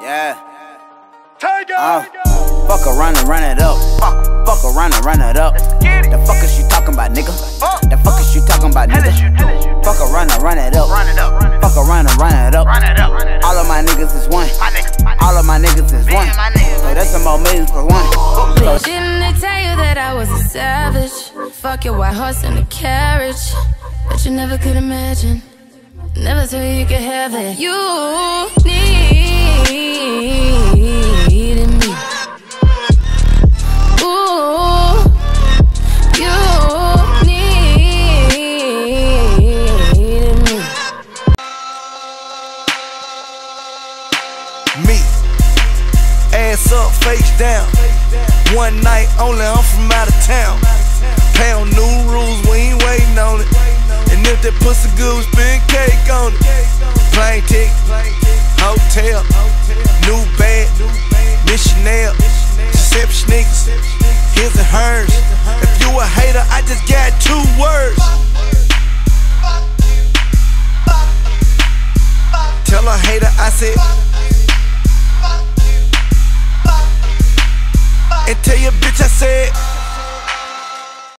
Yeah. Tiger. Uh, fuck around and run it up. Fuck, fuck around and run it up. The fuck is you talking about, nigga? The fuck is you talking about, nigga? Fuck around and run it up. Fuck around and run it up. All of my niggas is one. All of my niggas is one. Niggas, So that's some more millions for one. So Didn't they tell you that I was a savage? Fuck your white horse and a carriage. But you never could imagine. Never thought you could have it. You needed me. Ass up, face down. One night only, I'm from out of town. Pound new rules, we ain't waiting on it. And if that pussy good, spend cake on it. Plane ticket, hotel, new bag, missionaire, deception niggas, his and hers. If you a hater, I just got two words. Tell a hater I said. And tell your bitch I said